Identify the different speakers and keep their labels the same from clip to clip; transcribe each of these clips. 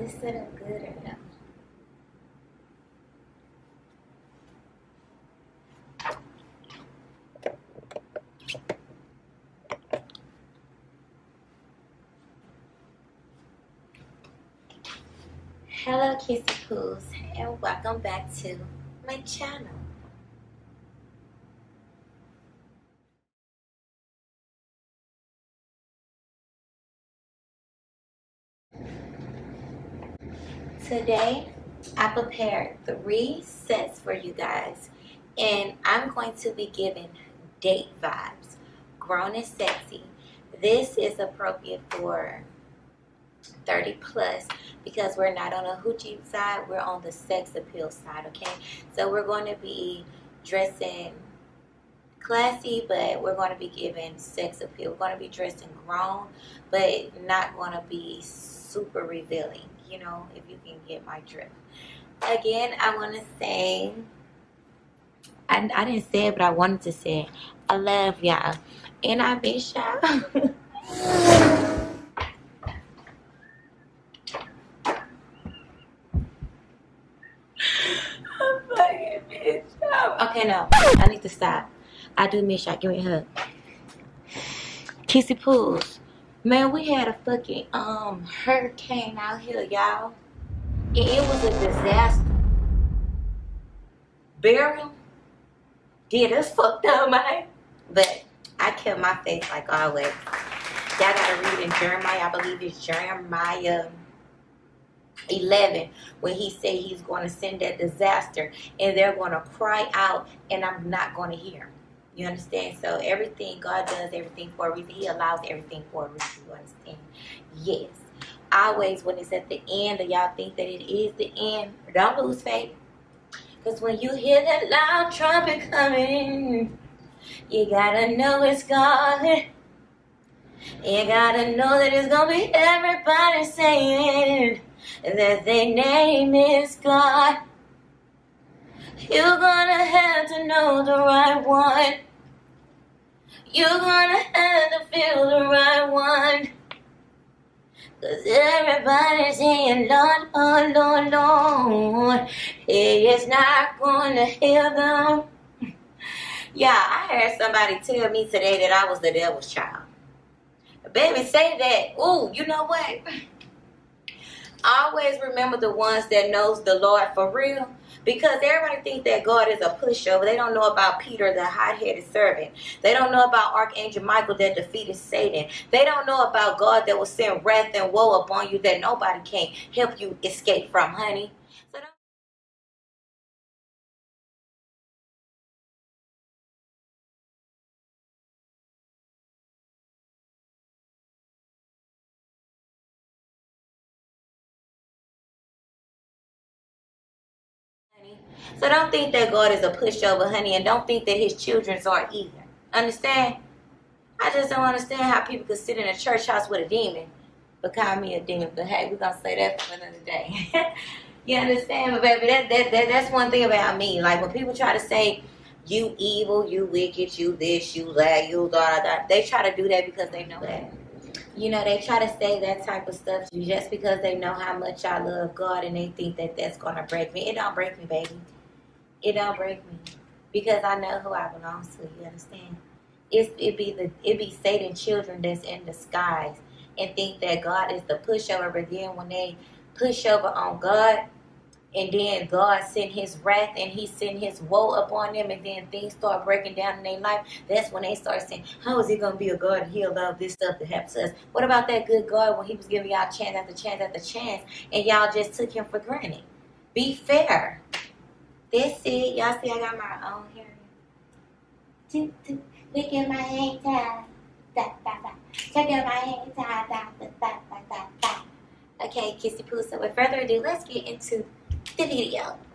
Speaker 1: or no? Hello Kissy Poos and welcome back to my channel. Today, I prepared three sets for you guys, and I'm going to be giving date vibes, grown and sexy. This is appropriate for 30 plus because we're not on a hoochie side, we're on the sex appeal side, okay? So we're going to be dressing classy, but we're going to be giving sex appeal. We're going to be dressing grown, but not going to be super revealing you know, if you can get my drift. Again, I want to say, I, I didn't say it, but I wanted to say, I love y'all. And I miss y'all. Okay, no. I need to stop. I do miss y'all. Give me a hug. Kissy Poos. Man, we had a fucking um hurricane out here, y'all. And it was a disaster. Burial. Yeah, us fucked up, man. But I kept my faith like always. Y'all gotta read in Jeremiah, I believe it's Jeremiah 11 when he said he's going to send that disaster and they're going to cry out and I'm not going to hear. You understand? So everything God does everything for a reason. He allows everything for a reason. You understand? Yes. Always when it's at the end, or y'all think that it is the end, don't lose faith. Because when you hear that loud trumpet coming, you gotta know it's God. You gotta know that it's gonna be everybody saying that their name is God. You're gonna have to know the right one. You're gonna have to feel the right one. Cause everybody's saying, Lord, oh Lord, Lord, He is not gonna hear them. Yeah, I heard somebody tell me today that I was the devil's child. Baby, say that. Ooh, you know what? Always remember the ones that knows the Lord for real because everybody thinks that God is a pushover. They don't know about Peter, the hot-headed servant. They don't know about Archangel Michael that defeated Satan. They don't know about God that will send wrath and woe upon you that nobody can help you escape from, honey. So don't think that God is a pushover, honey, and don't think that his children are either. Understand? I just don't understand how people could sit in a church house with a demon, but call me a demon. But hey, we're gonna say that for another day. you understand? But baby, that, that, that that's one thing about me. Like when people try to say you evil, you wicked, you this, you that, you da da da, they try to do that because they know that you know, they try to say that type of stuff to you just because they know how much I love God and they think that that's going to break me. It don't break me, baby. It don't break me because I know who I belong to. You understand? It's, it be the it be Satan children that's in disguise and think that God is the pushover. But then when they push over on God, and then God sent his wrath and he sent his woe upon them and then things start breaking down in their life, that's when they start saying, How is he gonna be a God and he'll love this stuff that happens to us? What about that good God when he was giving y'all chance after chance after chance and y'all just took him for granted? Be fair. That's it. Y'all see I got my own hair. Look at my hair tie. Da, da, da. Check out my hair tie. Okay, kissy poo. So with further ado, let's get into the video.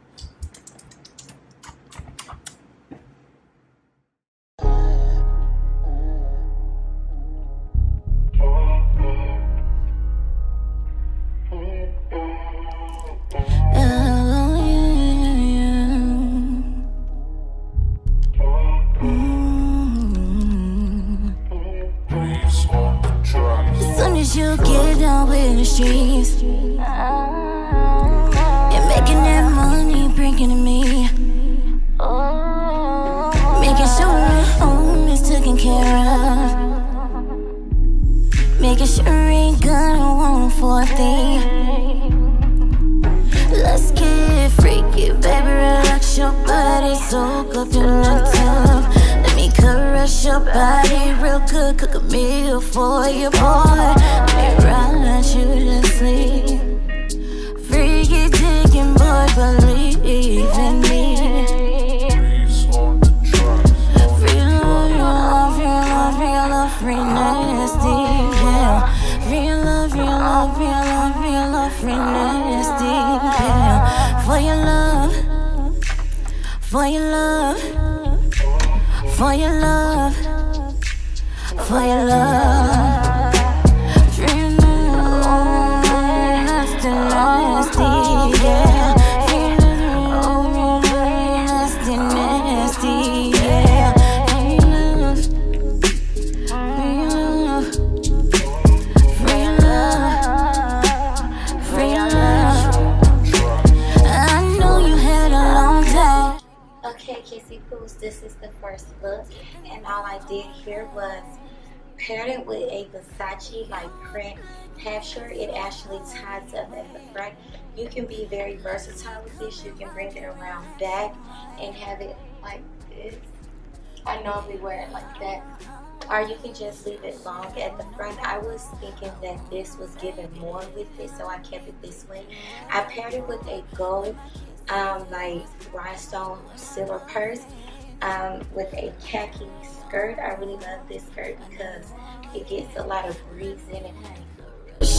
Speaker 2: For your love, for your love, for your love.
Speaker 1: Did here was paired it with a Versace like print half shirt. It actually ties up at the front. You can be very versatile with this. You can bring it around back and have it like this. I normally wear it like that. Or you can just leave it long at the front. I was thinking that this was giving more with it, so I kept it this way. I paired it with a gold um, like rhinestone silver purse um, with a khaki skirt. I really love this skirt because it gets a lot of breeze in it, honey.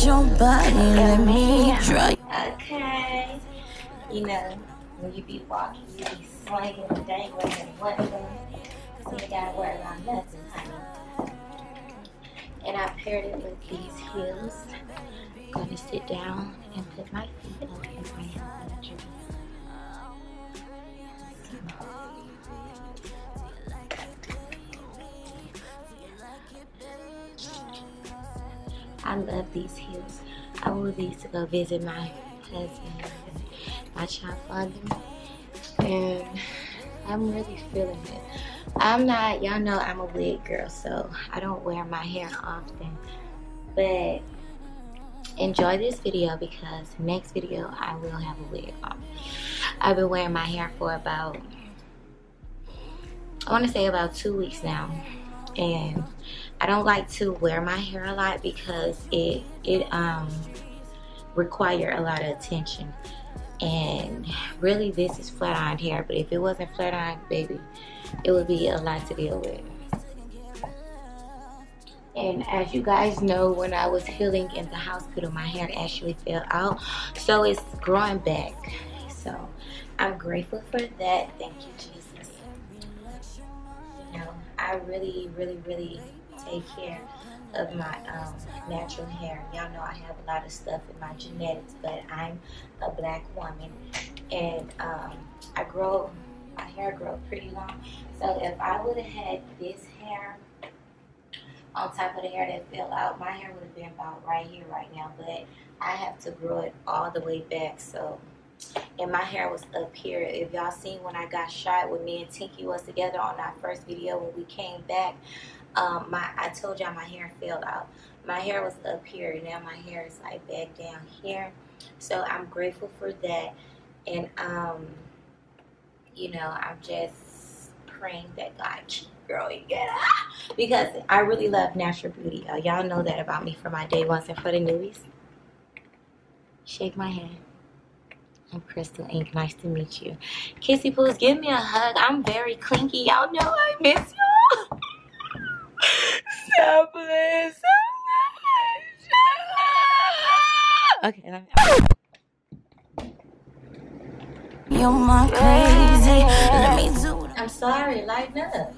Speaker 2: Your body, let me try.
Speaker 1: Okay. You know, when you be walking, you be swinging and dangling and wondering. So you gotta worry about nothing, honey. And I paired it with these heels. I'm gonna sit down and put my feet up and my hands I love these heels. I wore these to go visit my husband my child father. And I'm really feeling it. I'm not, y'all know I'm a wig girl, so I don't wear my hair often. But enjoy this video because next video I will have a wig on. I've been wearing my hair for about, I want to say about two weeks now. And I don't like to wear my hair a lot because it it um require a lot of attention. And really this is flat ironed hair, but if it wasn't flat ironed, baby, it would be a lot to deal with. And as you guys know, when I was healing in the hospital, my hair actually fell out. So it's growing back. So I'm grateful for that. Thank you, Jesus. You know, I really, really, really take care of my um, natural hair. Y'all know I have a lot of stuff in my genetics, but I'm a black woman and um, I grow, my hair grow pretty long. So if I would have had this hair on top of the hair that fell out, my hair would have been about right here right now, but I have to grow it all the way back. So, and my hair was up here. If y'all seen when I got shot when me and Tinky was together on our first video when we came back, um, my I told y'all my hair fell out. My hair was up here, now my hair is like back down here. So I'm grateful for that, and um, you know, I'm just praying that God keep growing it because I really love natural beauty. Y'all, y'all know that about me for my day ones and for the newbies. Shake my hand. I'm Crystal Ink. Nice to meet you. Kissy Poos, give me a hug. I'm very clinky. Y'all know I miss y'all. so bless so much. Okay, let me.
Speaker 2: You're my crazy. Let me do.
Speaker 1: I'm sorry, lighten up.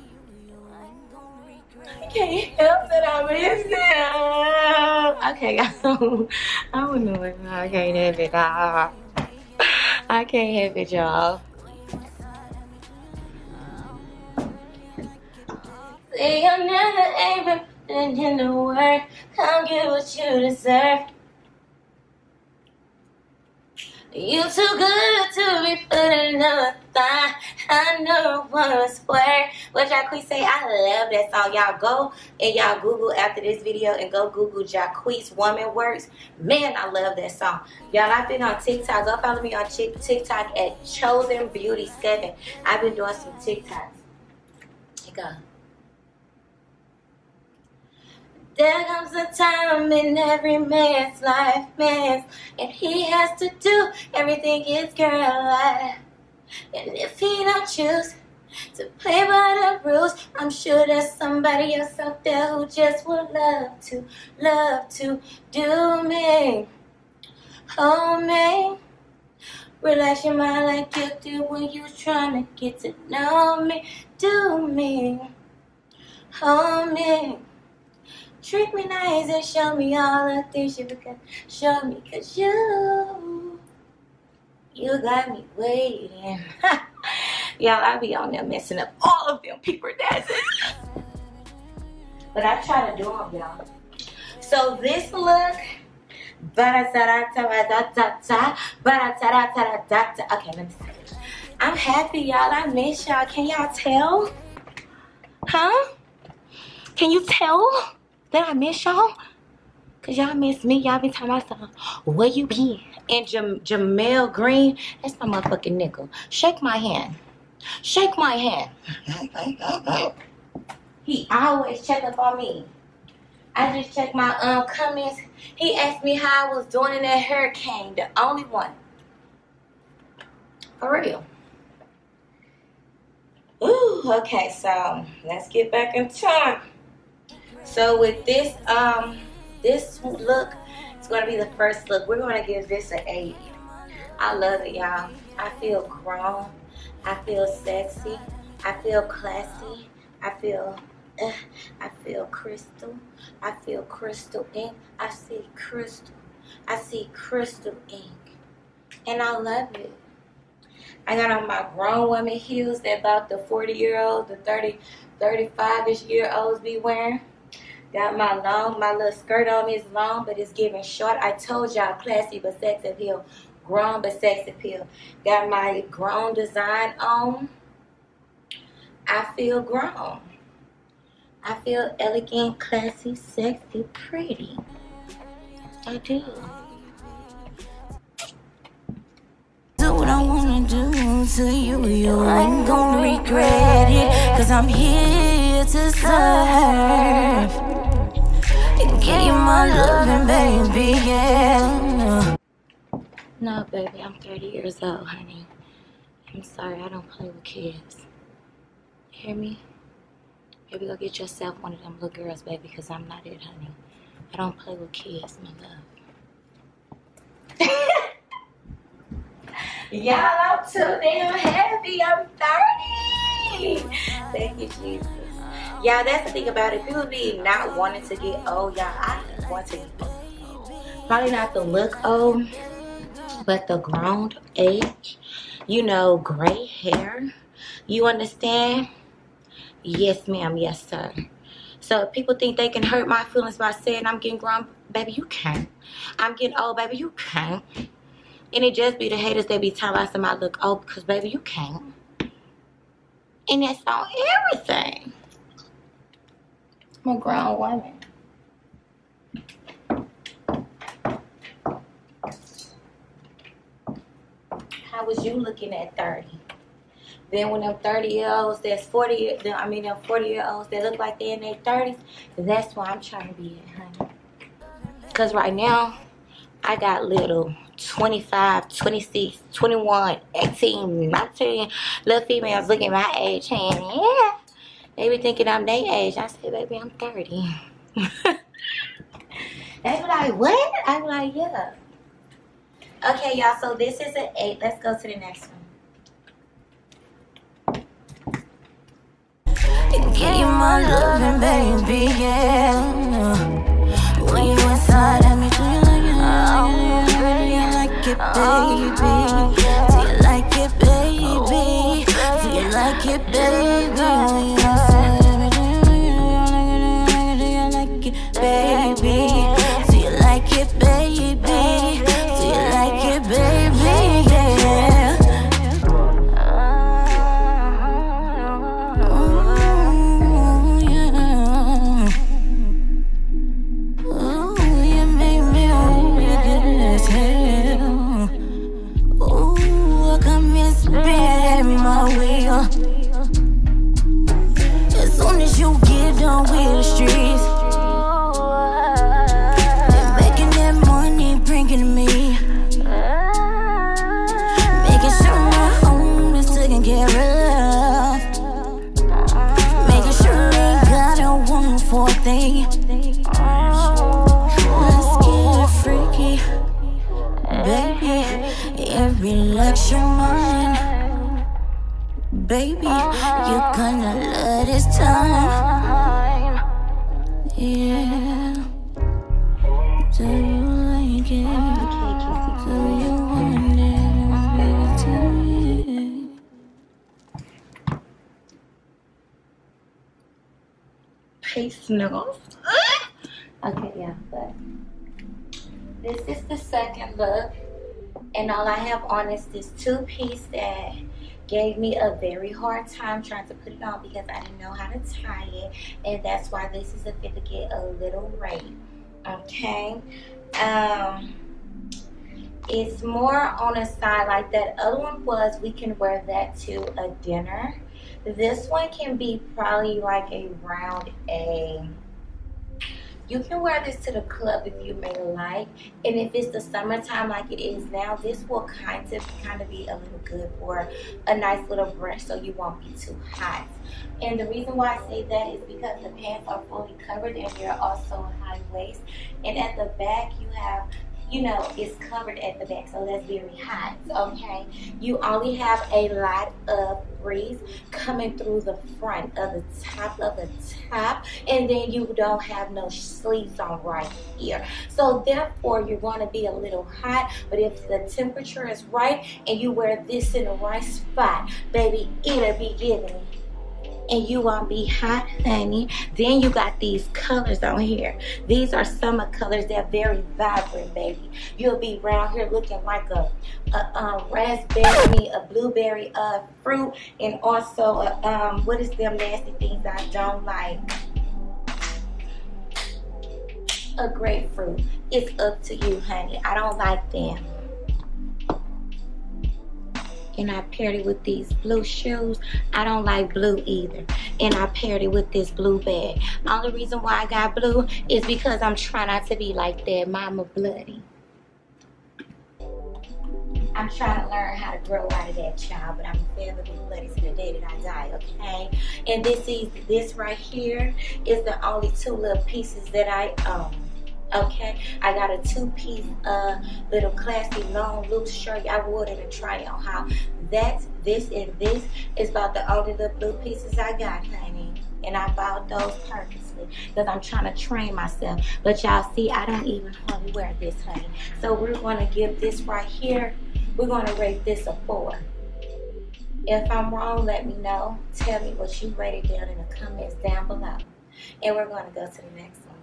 Speaker 1: I can't help that I miss him. Okay, guys. I don't know if I can't help it, y'all. I can't help it, y'all. Say you're never able in the work. Come get what you deserve. You too good to be putting up a thigh. I know once where. What Jacquees say? I love that song. Y'all go and y'all Google after this video and go Google Jacquees Woman Works. Man, I love that song. Y'all, I've been on TikTok. Go follow me on TikTok at Chosen Beauty 7. I've been doing some TikToks. Here. There comes a time in every man's life, man, and he has to do everything his girl like. And if he don't choose to play by the rules, I'm sure there's somebody else out there who just would love to, love to do me, hold me. Relax your mind like you do when you trying to get to know me, do me, hold me. Treat me nice and show me all the things you can show me. Cause you, you got me waiting. Y'all, I be on there messing up all of them people dances. but I try to do them, y'all. So this look, okay, let me. I'm happy, y'all. I miss y'all. Can y'all tell? Huh? Can you tell? Did I miss y'all? Cause y'all miss me. Y'all been talking about something. Where you be? And Jam Jamel Green, that's my motherfucking nigga. Shake my hand. Shake my hand. he always check up on me. I just checked my um comments. He asked me how I was doing in that hurricane. The only one. For real. Ooh, okay, so let's get back in time. So with this um this look, it's gonna be the first look. We're gonna give this an eight. I love it, y'all. I feel grown. I feel sexy. I feel classy. I feel uh, I feel crystal. I feel crystal ink. I see crystal. I see crystal ink. And I love it. I got on my grown woman heels that about the 40 year old, the 30, 35-ish year olds be wearing. Got my long, my little skirt on is long, but it's giving short. I told y'all classy but sex appeal. Grown but sex appeal. Got my grown design on. I feel grown. I feel elegant, classy, sexy, pretty. I do.
Speaker 2: Do what I wanna do to you, you ain't gonna regret it. Cause I'm here to serve give you my loving, baby, yeah.
Speaker 1: No, baby, I'm 30 years old, honey. I'm sorry, I don't play with kids. Hear me? Baby, go get yourself one of them little girls, baby, because I'm not it, honey. I don't play with kids, my love. Y'all, I'm too damn happy. I'm 30. Thank you, Jesus. Yeah, that's the thing about it. People be not wanting to get old. Yeah, I want to. Probably not the look old, but the grown age. You know, gray hair. You understand? Yes, ma'am. Yes, sir. So if people think they can hurt my feelings by saying I'm getting grown, baby, you can't. I'm getting old, baby, you can't. And it just be the haters that be telling us I look old because, baby, you can't. And that's on everything. Grown woman. How was you looking at 30? Then when them 30 year olds, that's 40, I mean them 40 year olds that look like they're in their 30s, that's why I'm trying to be at, honey. Because right now, I got little 25, 26, 21, 18, 19 little females looking my age and yeah, they be thinking I'm their age. I say, baby, I'm 30. they be like, what? I be like, yeah. Okay, y'all, so this is an 8. Let's go to the next one.
Speaker 2: Give you my loving, baby, yeah. When you inside me, do you like it? Do you like it. Baby? Do you like it, baby? Do you like it, baby? You like it?
Speaker 1: Peace, snuggles. okay, yeah, but this is the second look. And all I have on is this two piece that gave me a very hard time trying to put it on because I didn't know how to tie it. And that's why this is a fit to get a little rate. Okay. Um it's more on a side like that other one was we can wear that to a dinner. This one can be probably like a round A you can wear this to the club if you may like. And if it's the summertime like it is now, this will kind of kind of be a little good for a nice little brush so you won't be too hot. And the reason why I say that is because the pants are fully covered and they're also high waist. And at the back you have you know, it's covered at the back, so that's very hot, okay? You only have a lot of breeze coming through the front of the top of the top, and then you don't have no sleeves on right here. So therefore, you're going to be a little hot, but if the temperature is right and you wear this in the right spot, baby, it'll be giving and you won't be hot, honey. Then you got these colors on here. These are summer colors. They're very vibrant, baby. You'll be around here looking like a, a, a raspberry, a blueberry uh, fruit, and also, a, um, what is them nasty things I don't like? A grapefruit. It's up to you, honey. I don't like them and I paired it with these blue shoes. I don't like blue either. And I paired it with this blue bag. Only reason why I got blue is because I'm trying not to be like that mama bloody. I'm trying to learn how to grow out of that child, but I'm forever be bloody to the day that I die, okay? And this is this right here is the only two little pieces that I own okay i got a two-piece uh little classy long loose shirt. I wore it and try on how that's this and this is about the only little blue pieces i got honey. And i bought those purposely because i'm trying to train myself. But y'all see i don't even hardly wear this honey. So we're going to give this right here. We're going to rate this a four. If i'm wrong let me know. Tell me what you rated down in the comments down below. And we're going to go to the next one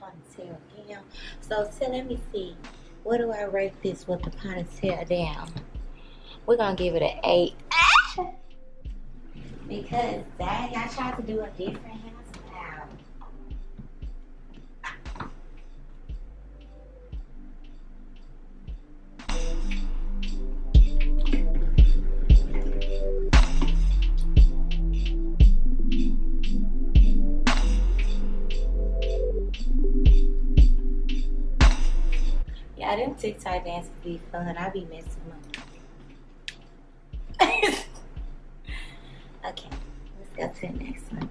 Speaker 1: ponytail down. So, so let me see. What do I rate this with the ponytail down? We're gonna give it an eight. Ah! Because that y'all tried to do a different be fun. I be messing up. okay, let's go to the next one.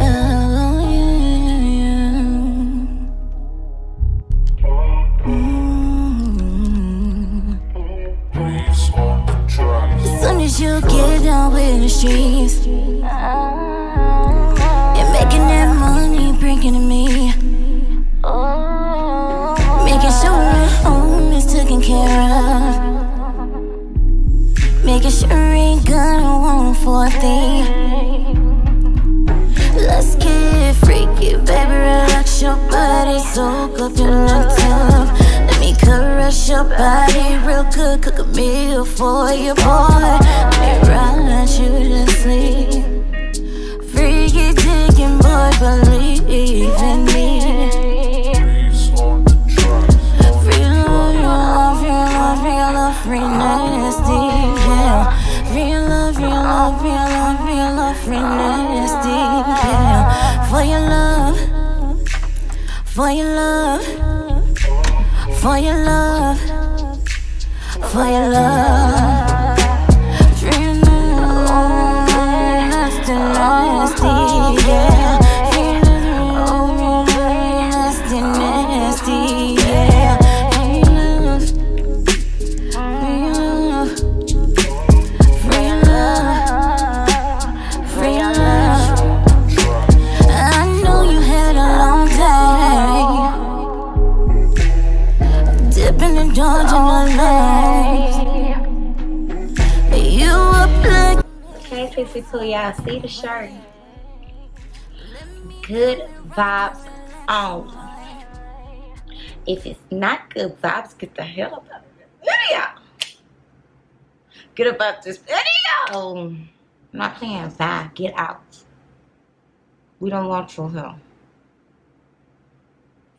Speaker 2: Oh, yeah. Mm. As soon as you get down with the streets, you're making that money, bringing to me. Want for a. Let's get freaky, baby. Relax your body, soak up in the tub. Let me caress your body real good. Cook a meal for your boy. Let me ride you to sleep. Freaky, digging boy, believe in me. Real love, real love, real love, real nasty, yeah. Real love, real love, real love, real love, real nasty, yeah. For your love, for your love, for your love, for your love.
Speaker 1: Hey, 62, y'all see the shirt? Good vibes only. If it's not good vibes, get the hell out of this video. Get about this video. I'm not playing vibe. Get out. We don't want you here.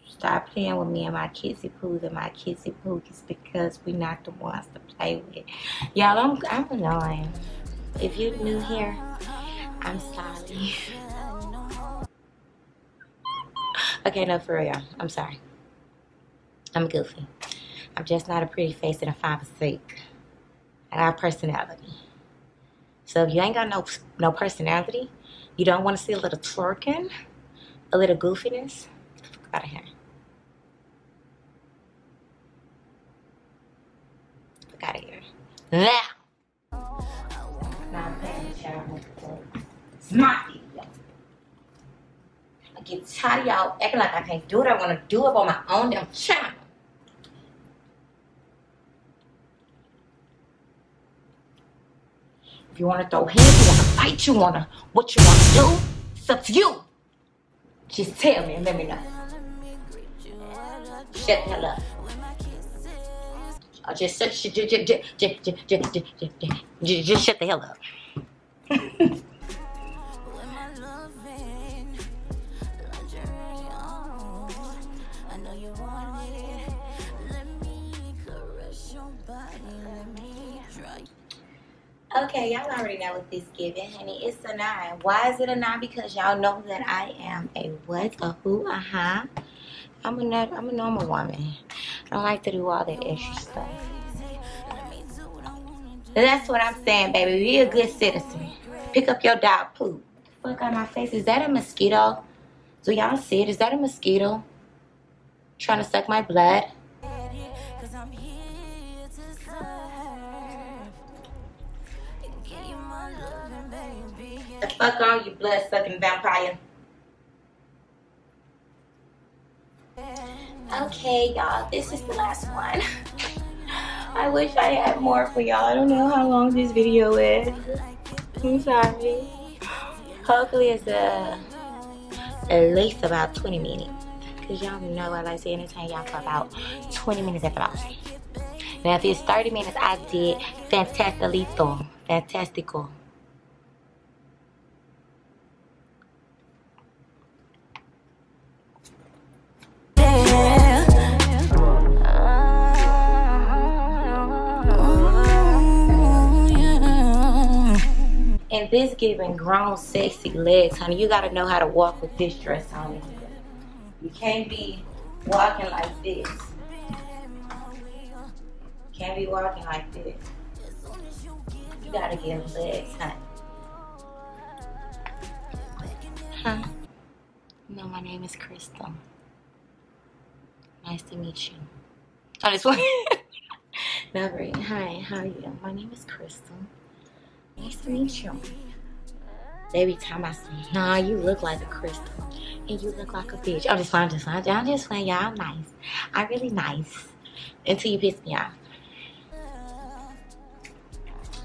Speaker 1: Stop playing with me and my kissy poos and my kissy pookies because we're not the ones to play with. Y'all, I'm, I'm annoying. If you're new here, I'm sorry. okay, no, for real. I'm sorry. I'm goofy. I'm just not a pretty face and a five or six. I got personality. So if you ain't got no no personality, you don't want to see a little twerking, a little goofiness, get the fuck out of here. Fuck out of here. Now. It's my video. I get tired of y'all acting like I can't do it. I want to do it on my own damn channel. If you want to throw hands, you want to fight, you want to, what you want to do, it's up to you. Just tell me and let me know. Shut the hell up. I just, just, just, just, just, just, just, just, just, just, just shut the hell up. Okay, y'all already know what this giving, honey. It's a nine. Why is it a nine? Because y'all know that I am a what, a who, a huh. I'm a nut, I'm a normal woman. I don't like to do all that extra stuff. That's what I'm saying, baby. Be a good citizen. Pick up your dog poop. Fuck on my face. Is that a mosquito? Do y'all see it? Is that a mosquito? Trying to suck my blood? Fuck on you blood sucking vampire. Okay, y'all, this is the last one. I wish I had more for y'all. I don't know how long this video is. I'm sorry. Hopefully it's uh, at least about 20 minutes. Because y'all know I like to entertain y'all for about 20 minutes at the most. Now, if it's 30 minutes, I did fantastically, fantastical. This giving grown sexy legs, honey. You gotta know how to walk with this dress on. You can't be walking like this. Can't be walking like this. You gotta get legs, honey. Huh? No, my name is Crystal. Nice to meet you. Oh, one. no, great. Hi, how are you? My name is Crystal. Nice to meet you. Every time I say, nah, you look like a crystal. And you look like a bitch. I'm just fine, just fine. I'm just playing, y'all. I'm nice. I'm really nice. Until you piss me off.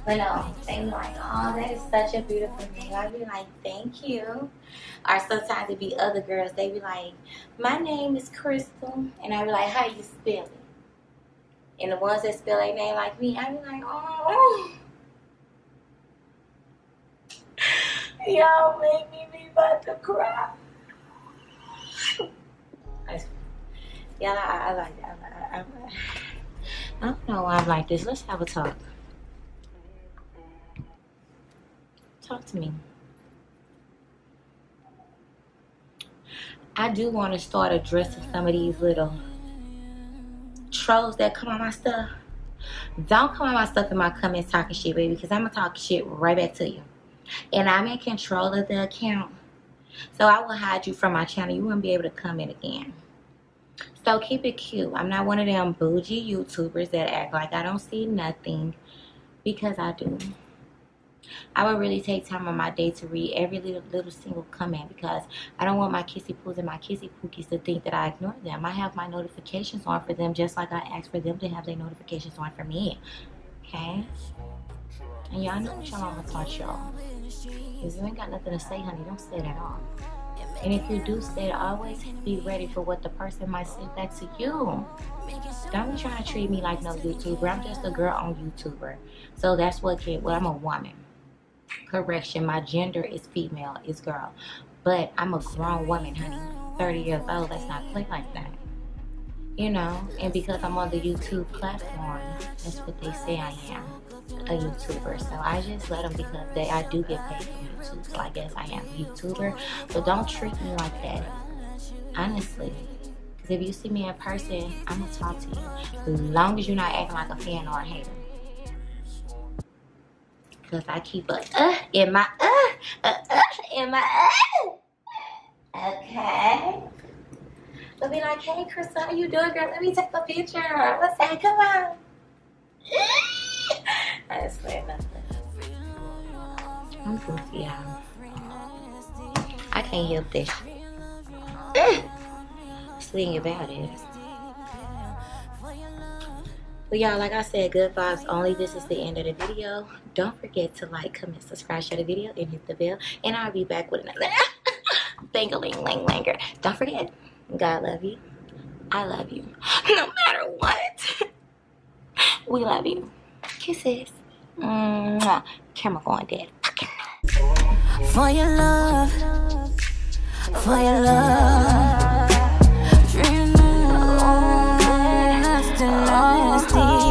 Speaker 1: But no, they be like, oh, that is such a beautiful name. I'd be like, thank you. Or sometimes it'd be other girls, they be like, my name is Crystal. And I'd be like, how you spell it? And the ones that spell their name like me, I'd be like, oh. Y'all make me be about to cry. Yeah, I, I like. I, I, I, I don't know why I'm like this. Let's have a talk. Talk to me. I do want to start addressing some of these little trolls that come on my stuff. Don't come on my stuff in my comments talking shit, baby, because I'm going to talk shit right back to you. And I'm in control of the account. So I will hide you from my channel. You won't be able to come in again. So keep it cute. I'm not one of them bougie YouTubers that act like I don't see nothing. Because I do. I would really take time on my day to read every little little single comment because I don't want my kissy poos and my kissy pookies to think that I ignore them. I have my notifications on for them just like I ask for them to have their notifications on for me. Okay? And y'all know what your mama taught y'all. If you ain't got nothing to say, honey, don't say it at all. And if you do say it, always be ready for what the person might say back to you. Don't be trying to treat me like no YouTuber. I'm just a girl on YouTuber. So that's what kid. Well, I'm a woman. Correction, my gender is female, is girl. But I'm a grown woman, honey. 30 years old. Let's not play like that. You know, and because I'm on the YouTube platform, that's what they say I am a YouTuber. So I just let them because they I do get paid from YouTube. So I guess I am a YouTuber. But don't treat me like that. Honestly. Because if you see me in person, I'm going to talk to you. As long as you're not acting like a fan or a hater. Because I keep a uh in my uh, uh, uh in my uh. Okay. They'll be like, hey, Chris, how are you doing, girl? Let me take a picture. What's that? Come on. I'm. I can't help this. Thing about it. But y'all, like I said, good vibes only. This is the end of the video. Don't forget to like, comment, subscribe, share the video, and hit the bell. And I'll be back with another bangaling lang langer. Don't forget, God love you. I love you. No matter what. we love you. Kisses. Mwah. Camera going dead.
Speaker 2: For your love, for your love. Dreaming nasty, nasty,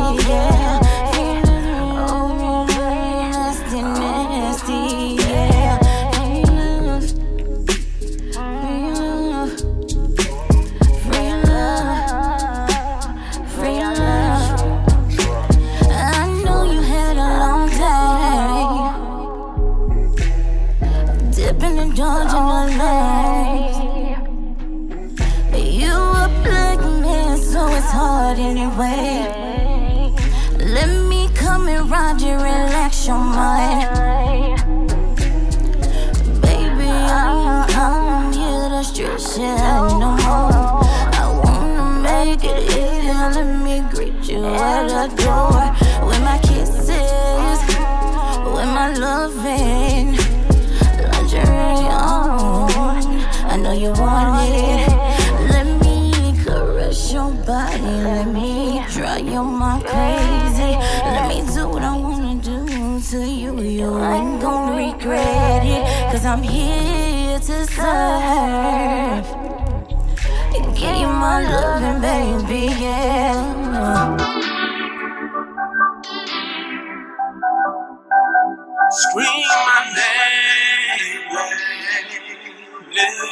Speaker 2: here to serve. And give you my loving, baby. Yeah.
Speaker 3: Scream my name. yeah.